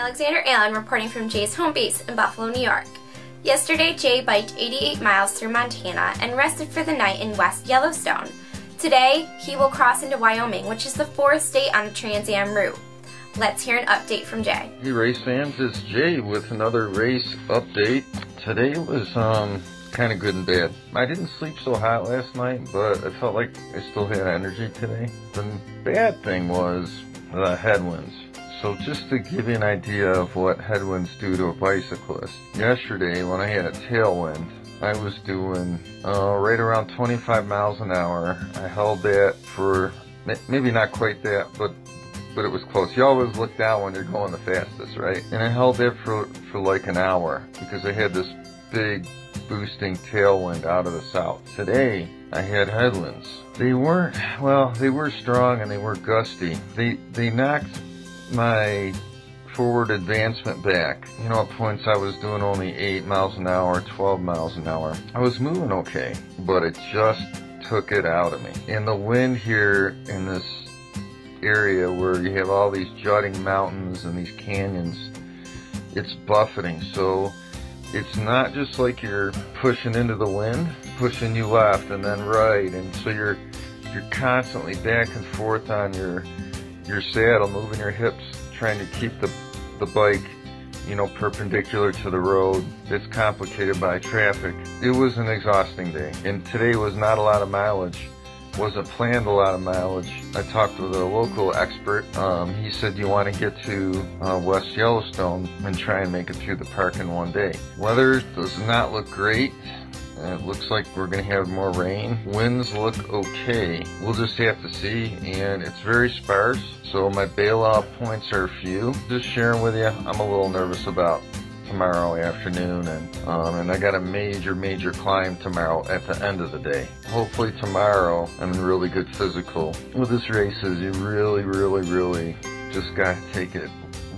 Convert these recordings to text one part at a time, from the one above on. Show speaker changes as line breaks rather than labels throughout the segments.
Alexander Allen reporting from Jay's home base in Buffalo, New York. Yesterday, Jay biked 88 miles through Montana and rested for the night in West Yellowstone. Today, he will cross into Wyoming, which is the fourth state on the Trans Am route. Let's hear an update from Jay.
Hey race fans, it's Jay with another race update. Today was um kind of good and bad. I didn't sleep so hot last night, but I felt like I still had energy today. The bad thing was the headwinds. So just to give you an idea of what headwinds do to a bicyclist, yesterday when I had a tailwind, I was doing uh, right around 25 miles an hour. I held that for maybe not quite that, but but it was close. You always look down when you're going the fastest, right? And I held that for for like an hour because I had this big boosting tailwind out of the south. Today, I had headwinds. They weren't, well, they were strong and they were gusty. They, they knocked my forward advancement back. You know, at points I was doing only 8 miles an hour, 12 miles an hour. I was moving okay, but it just took it out of me. And the wind here in this area where you have all these jutting mountains and these canyons, it's buffeting. So it's not just like you're pushing into the wind, pushing you left and then right, and so you're you're constantly back and forth on your your saddle, moving your hips, trying to keep the the bike, you know, perpendicular to the road. It's complicated by traffic. It was an exhausting day, and today was not a lot of mileage wasn't planned a lot of mileage. I talked with a local expert. Um, he said you want to get to uh, West Yellowstone and try and make it through the park in one day. Weather does not look great. It looks like we're going to have more rain. Winds look okay. We'll just have to see, and it's very sparse, so my bailout points are few. Just sharing with you, I'm a little nervous about tomorrow afternoon and um, and I got a major major climb tomorrow at the end of the day. Hopefully tomorrow I'm in really good physical. With this race is you really really really just gotta take it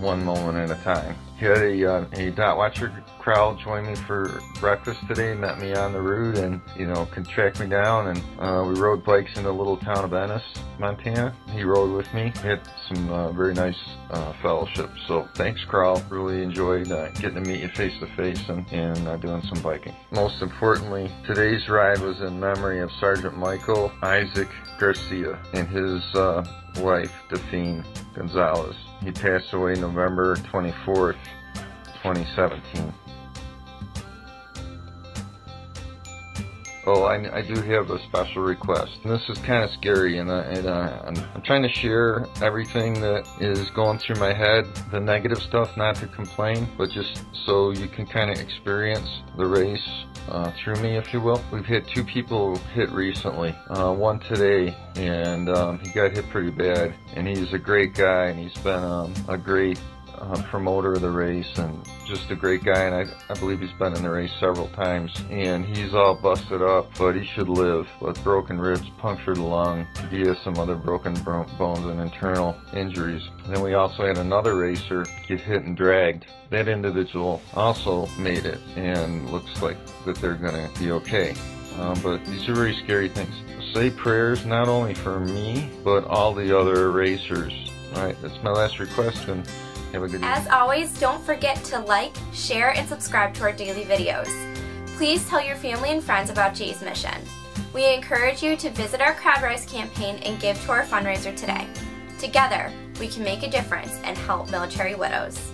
one moment at a time. He had a, uh, a dot watcher crowd join me for breakfast today, met me on the route and, you know, could track me down and uh, we rode bikes in the little town of Ennis, Montana. He rode with me. We had some uh, very nice uh, fellowship. So thanks, Carl. Really enjoyed uh, getting to meet you face to face and, and uh, doing some biking. Most importantly, today's ride was in memory of Sergeant Michael Isaac Garcia and his uh, wife, Delphine Gonzalez. He passed away November 24th, 2017. Oh, I, I, do have a special request. This is kind of scary, and, uh, and uh, I'm, I'm, trying to share everything that is going through my head, the negative stuff, not to complain, but just so you can kind of experience the race uh, through me, if you will. We've had two people hit recently, uh, one today, and um, he got hit pretty bad. And he's a great guy, and he's been um, a great uh, promoter of the race and just a great guy and I, I believe he's been in the race several times and he's all busted up but he should live with broken ribs, punctured lung, via some other broken bones and internal injuries. then we also had another racer get hit and dragged. That individual also made it and looks like that they're going to be okay. Um, but these are very scary things. Say prayers not only for me, but all the other racers. Alright, that's my last request and have a good
As always, don't forget to like, share, and subscribe to our daily videos. Please tell your family and friends about Jay's mission. We encourage you to visit our CrowdRise campaign and give to our fundraiser today. Together, we can make a difference and help military widows.